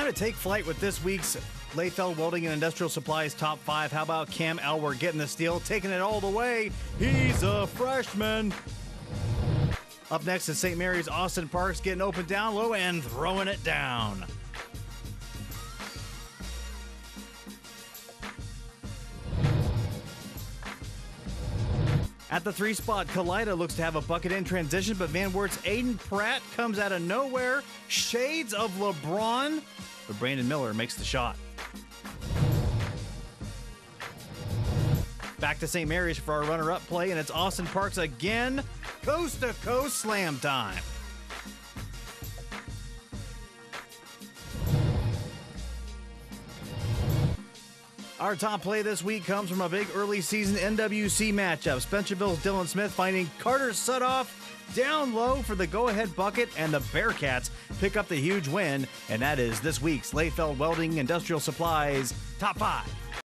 to take flight with this week's Lefeld Welding and Industrial Supplies top five. How about Cam Elwer getting the steal, taking it all the way? He's a freshman. Up next is St. Mary's Austin Parks getting open down low and throwing it down. At the three spot, Kalida looks to have a bucket in transition, but Van Wert's Aiden Pratt comes out of nowhere. Shades of LeBron, but Brandon Miller makes the shot. Back to St. Mary's for our runner up play, and it's Austin Parks again. Coast to coast slam time. Our top play this week comes from a big early season NWC matchup. Spencerville's Dylan Smith finding Carter Sutoff down low for the go ahead bucket, and the Bearcats pick up the huge win. And that is this week's Lefeld Welding Industrial Supplies Top 5.